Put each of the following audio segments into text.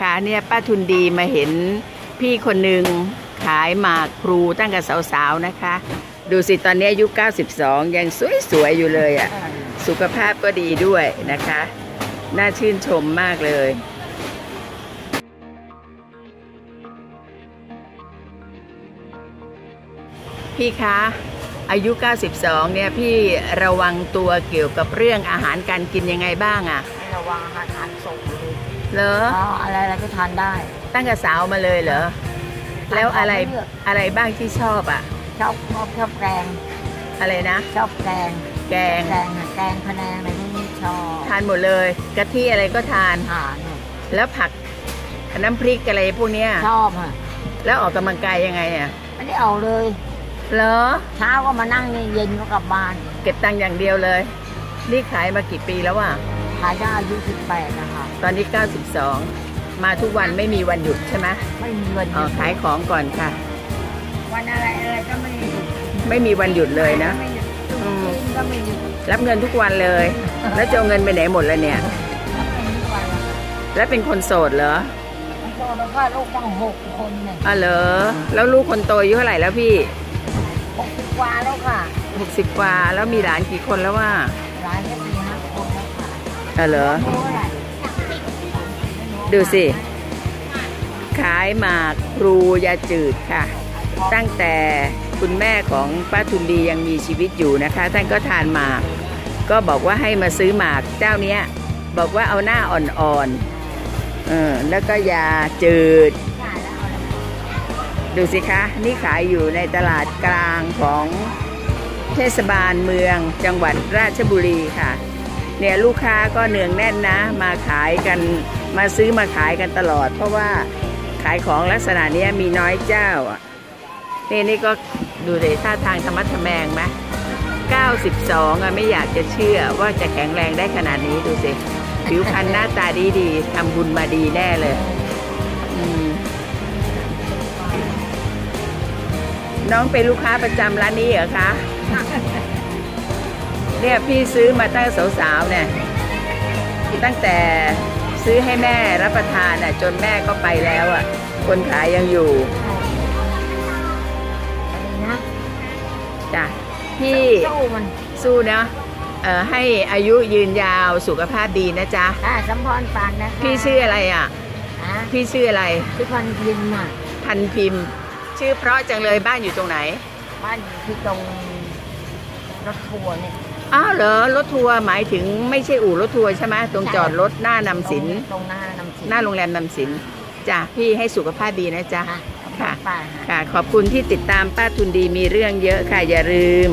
ค่ะเนี่ยป้าทุนดีมาเห็นพี่คนหนึ่งขายหมากพลูตั้งแต่สาวๆนะคะ ดูสิตอนนี้อายุ 92 ยังสวยๆอยู่เลยอะ่ะสุขภาพก็ดีด้วยนะคะ น่าชื่นชมมากเลยพี่คะ อายุ 92 เนี่ยพี่ระวังตัวเกี่ยวกับเรื่องอาหารการกินยังไงบ้างอะให้ระวังอาหารส่ง เลยเหรออ๋ออะไรอะไรก็ทานได้ ตั้งแต่สาวมาเลยเหรอ แล้วอะไรทานของเลือกอะไรบ้างที่ชอบอะชอบชอบชอบแกงอะไรนะ ชอบแกงแกง แกงอะแกงพะแนงอะไรพวกนี้ชอบทานหมดเลยกะทิอะไรก็ทานทานเนี่ยแล้วผักน้ำพริกอะไรพวกเนี้ย ชอบอะแล้วออกกำลังกายยังไงอะไม่ได้เอาเลย เหรอ เช้าก็มานั่งนี่เย็นก็กลับบ้านเก็บตังค์อย่างเดียวเลย นี่ขายมากี่ปีแล้วอะขายได้อายุสิบแปดนะคะ ตอนนี้ 92 มาทุกวันไม่มีวันหยุดใช่ไหมไม่มีเงินอ๋อขายของก่อนค่ะ วันอะไรอะไรก็ไม่หยุดไม่มีวันหยุดเลยนะ ไม่หยุดอืมกินก็ไม่หยุดรับเงินทุกวันเลย แล้วจะเอาเงินไปไหนหมดแล้วเนี่ยไม่ทุกวันละค่ะแล้วเป็นคนโสดเหรอแล้วก็แล้วก็ลูกตั้งหกคนเนี่ยอ๋อเหรอ แล้วลูกคนโตอายุเท่าไหร่แล้วพี่ หกสิบกว่าแล้วค่ะ60กว่าแล้วมีหลานกี่คนแล้วว่า ร้านก็มีห้าคนแล้วค่ะอ๋อเหรอ รู้อะไร ดูสิ ขายหมากครูยาจืดค่ะ ตั้งแต่คุณแม่ของป้าทุนดียังมีชีวิตอยู่นะคะ ท่านก็ทานหมาก ก็บอกว่าให้มาซื้อหมากเจ้าเนี้ย บอกว่าเอาหน้าอ่อนๆเออแล้วก็ยาจืด ดูสิคะ นี่ขายอยู่ในตลาดกลางของเทศบาลเมืองจังหวัดราชบุรีค่ะ เนี่ยลูกค้าก็เนืองแน่นนะ มาขายกัน มาซื้อมาขายกันตลอด เพราะว่าขายของลักษณะนี้มีน้อยเจ้าอะนี่นี่ก็ดูเลยท่าทางธรรมะทแมงไหม92อะไม่อยากจะเชื่อว่าจะแข็งแรงได้ขนาดนี้ดูสิ ผิวพรรณหน้าตาดีดีๆทำบุญมาดีแน่เลย น้องเป็นลูกค้าประจำร้านนี้เหรอคะเนี่ยพี่ซื้อมาตั้งสาวๆเนี่ยตั้งแต่ ซื้อให้แม่รับประทานอะ จนแม่ก็ไปแล้วอะ คนขายยังอยู่อะไรนะจ้ะพี่สู้มันสู้นะเอ่อให้อายุยืนยาวสุขภาพดีนะจ๊ะอ่าสัมพรปานนะคะพี่ชื่ออะไรอะอ่าพี่ชื่ออะไรพี่พันพิมพ์อะพันพิมพ์ ชื่อเพราะจังเลยบ้านอยู่ตรงไหน บ้านอยู่ที่ตรงรถทัวร์เนี่ย อ้าวเหรอรถทัวร์หมายถึงไม่ใช่อู่รถทัวร์ใช่ไหมตรงจอดรถหน้านำสินตรงตรงหน้านำสินหน้าโรงแรมนำสินจ้ะพี่ให้สุขภาพดีนะจ๊ะค่ะค่ะป้าค่ะค่ะขอบคุณที่ติดตามป้าทุนดีมีเรื่องเยอะค่ะอย่าลืม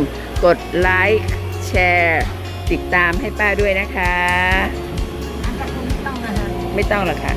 กดไลค์แชร์ติดตามให้ป้าด้วยนะคะอันก็คงไม่ต้องนะคะไม่ต้องหรอกค่ะ